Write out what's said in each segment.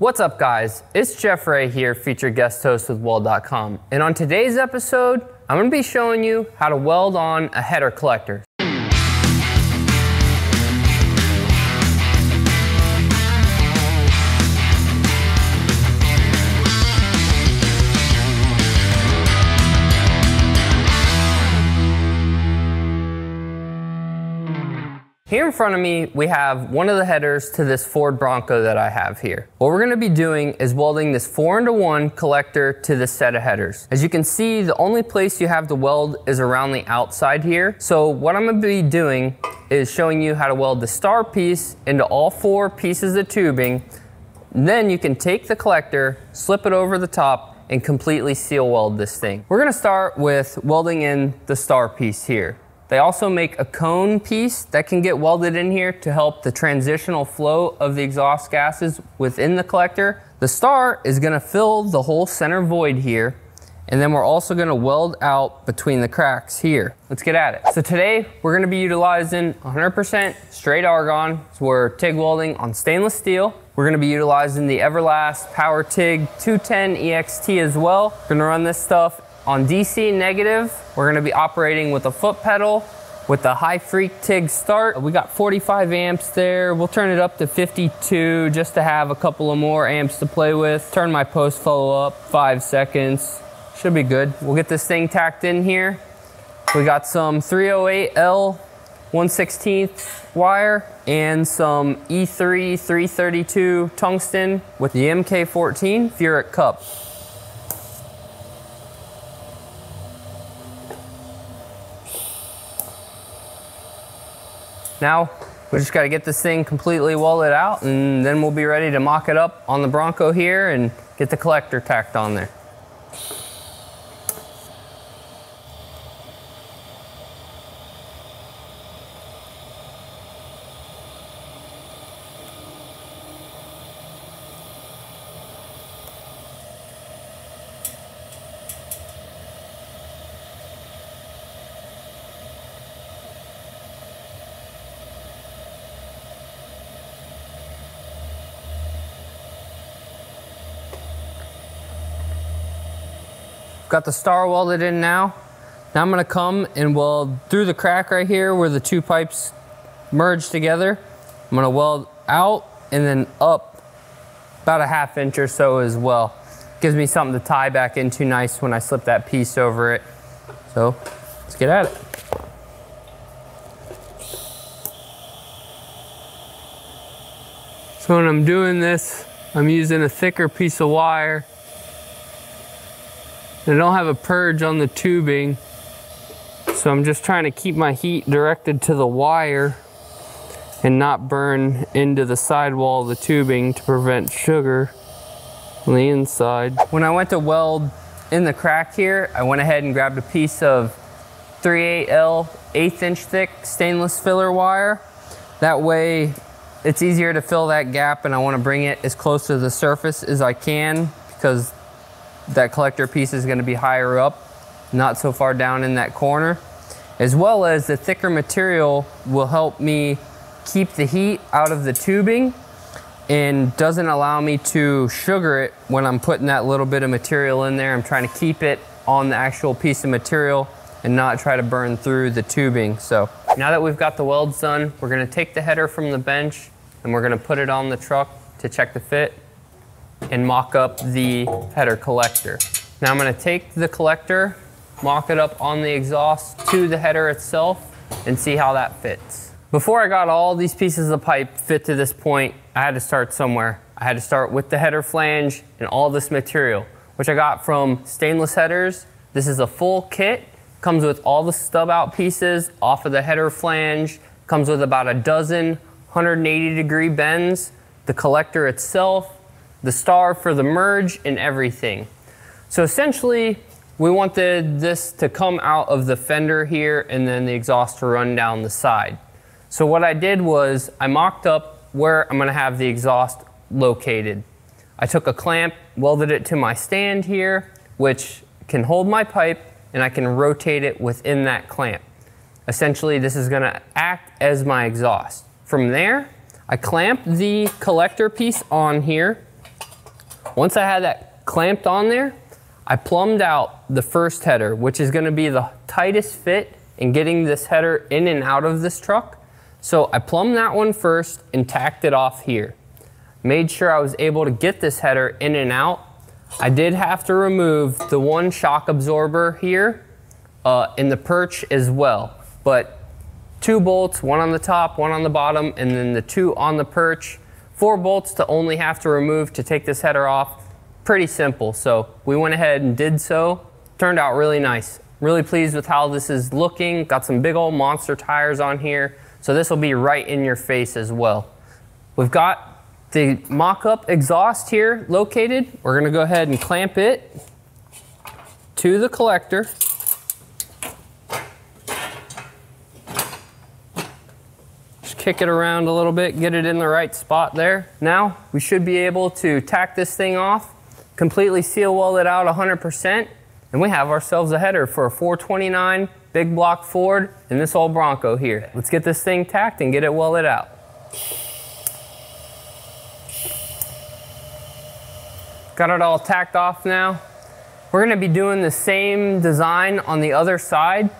What's up guys? It's Jeff Ray here, featured guest host with Weld.com. And on today's episode, I'm gonna be showing you how to weld on a header collector. Here in front of me, we have one of the headers to this Ford Bronco that I have here. What we're gonna be doing is welding this four into one collector to this set of headers. As you can see, the only place you have to weld is around the outside here. So what I'm gonna be doing is showing you how to weld the star piece into all four pieces of tubing. Then you can take the collector, slip it over the top, and completely seal weld this thing. We're gonna start with welding in the star piece here. They also make a cone piece that can get welded in here to help the transitional flow of the exhaust gases within the collector. The star is gonna fill the whole center void here and then we're also gonna weld out between the cracks here. Let's get at it. So today we're gonna be utilizing 100% straight argon. So we're TIG welding on stainless steel. We're gonna be utilizing the Everlast Power TIG 210 EXT as well. We're gonna run this stuff on DC negative, we're gonna be operating with a foot pedal with the Hi-Freq TIG start. We got 45 amps there. We'll turn it up to 52 just to have a couple of more amps to play with. Turn my post flow up, five seconds. Should be good. We'll get this thing tacked in here. We got some 308L 116th wire and some E3 332 tungsten with the MK14 Furick cup. Now, we just gotta get this thing completely welded out and then we'll be ready to mock it up on the Bronco here and get the collector tacked on there. Got the star welded in now. Now I'm gonna come and weld through the crack right here where the two pipes merge together. I'm gonna weld out and then up about a half inch or so as well. Gives me something to tie back into nice when I slip that piece over it. So let's get at it. So when I'm doing this, I'm using a thicker piece of wire I don't have a purge on the tubing, so I'm just trying to keep my heat directed to the wire and not burn into the sidewall of the tubing to prevent sugar on the inside. When I went to weld in the crack here, I went ahead and grabbed a piece of 308L eighth inch thick stainless filler wire. That way it's easier to fill that gap and I wanna bring it as close to the surface as I can because that collector piece is gonna be higher up, not so far down in that corner. As well as the thicker material will help me keep the heat out of the tubing and doesn't allow me to sugar it when I'm putting that little bit of material in there. I'm trying to keep it on the actual piece of material and not try to burn through the tubing. So now that we've got the welds done, we're gonna take the header from the bench and we're gonna put it on the truck to check the fit and mock up the header collector. Now I'm gonna take the collector, mock it up on the exhaust to the header itself and see how that fits. Before I got all these pieces of pipe fit to this point, I had to start somewhere. I had to start with the header flange and all this material, which I got from Stainless Headers. This is a full kit, comes with all the stub out pieces off of the header flange, comes with about a dozen 180 degree bends, the collector itself, the star for the merge and everything. So essentially, we wanted this to come out of the fender here and then the exhaust to run down the side. So what I did was I mocked up where I'm gonna have the exhaust located. I took a clamp, welded it to my stand here, which can hold my pipe and I can rotate it within that clamp. Essentially, this is gonna act as my exhaust. From there, I clamp the collector piece on here Once I had that clamped on there, I plumbed out the first header, which is gonna be the tightest fit in getting this header in and out of this truck. So I plumbed that one first and tacked it off here. Made sure I was able to get this header in and out. I did have to remove the one shock absorber here uh, in the perch as well. But two bolts, one on the top, one on the bottom, and then the two on the perch. Four bolts to only have to remove to take this header off. Pretty simple. So we went ahead and did so. Turned out really nice. Really pleased with how this is looking. Got some big old monster tires on here. So this will be right in your face as well. We've got the mock-up exhaust here located. We're gonna go ahead and clamp it to the collector. Kick it around a little bit, get it in the right spot there. Now, we should be able to tack this thing off, completely seal weld it out 100%, and we have ourselves a header for a 429 big block Ford and this old Bronco here. Let's get this thing tacked and get it welded out. Got it all tacked off now. We're gonna be doing the same design on the other side.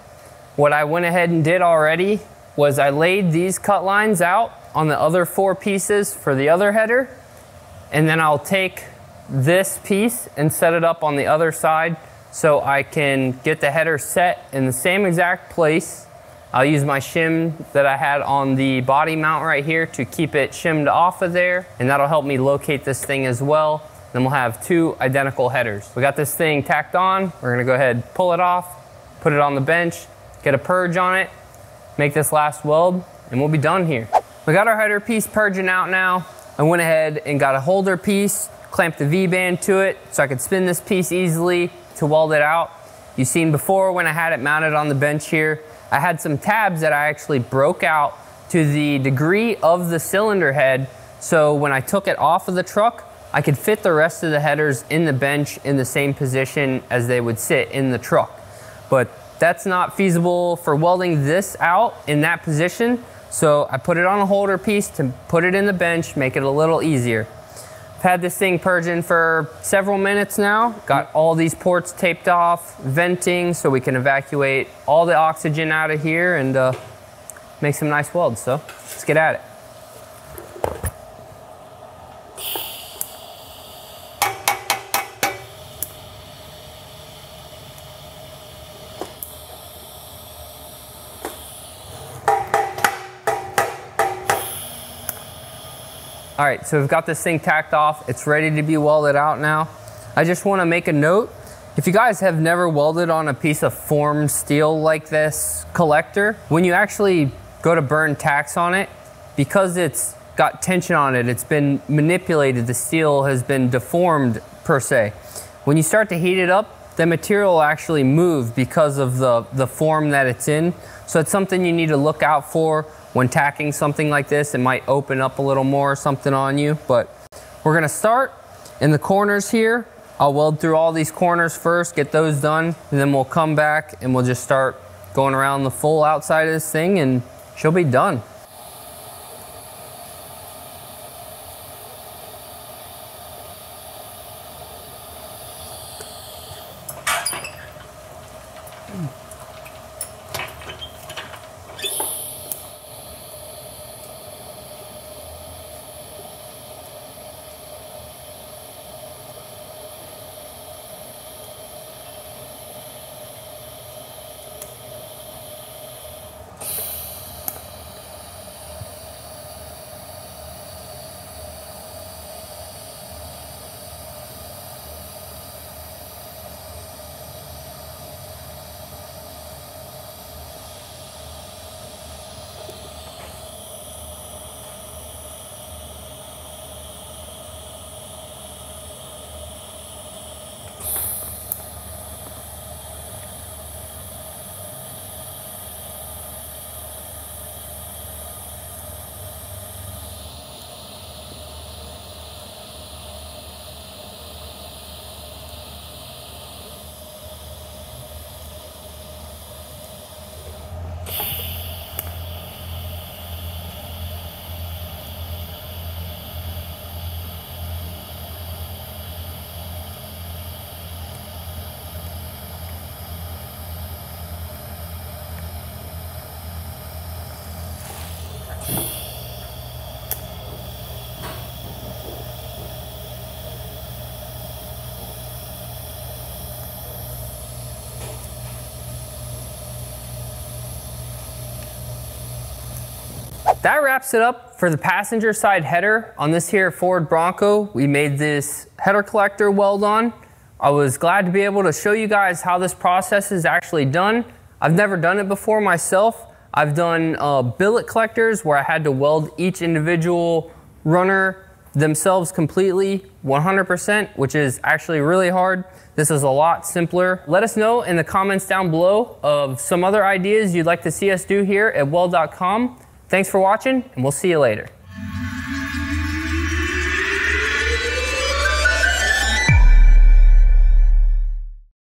What I went ahead and did already was I laid these cut lines out on the other four pieces for the other header, and then I'll take this piece and set it up on the other side so I can get the header set in the same exact place. I'll use my shim that I had on the body mount right here to keep it shimmed off of there, and that'll help me locate this thing as well. Then we'll have two identical headers. We got this thing tacked on. We're gonna go ahead, pull it off, put it on the bench, get a purge on it, make this last weld, and we'll be done here. We got our header piece purging out now. I went ahead and got a holder piece, clamped the V-band to it so I could spin this piece easily to weld it out. You've seen before when I had it mounted on the bench here, I had some tabs that I actually broke out to the degree of the cylinder head. So when I took it off of the truck, I could fit the rest of the headers in the bench in the same position as they would sit in the truck. But that's not feasible for welding this out in that position. So I put it on a holder piece to put it in the bench, make it a little easier. I've had this thing purging for several minutes now. Got all these ports taped off, venting so we can evacuate all the oxygen out of here and uh, make some nice welds. So let's get at it. All right, so we've got this thing tacked off. It's ready to be welded out now. I just wanna make a note. If you guys have never welded on a piece of formed steel like this collector, when you actually go to burn tacks on it, because it's got tension on it, it's been manipulated, the steel has been deformed per se. When you start to heat it up, the material will actually move because of the, the form that it's in. So it's something you need to look out for when tacking something like this, it might open up a little more or something on you, but we're gonna start in the corners here. I'll weld through all these corners first, get those done, and then we'll come back and we'll just start going around the full outside of this thing and she'll be done. That wraps it up for the passenger side header on this here Ford Bronco. We made this header collector weld on. I was glad to be able to show you guys how this process is actually done. I've never done it before myself. I've done uh, billet collectors where I had to weld each individual runner themselves completely 100%, which is actually really hard. This is a lot simpler. Let us know in the comments down below of some other ideas you'd like to see us do here at weld.com. Thanks for watching, and we'll see you later.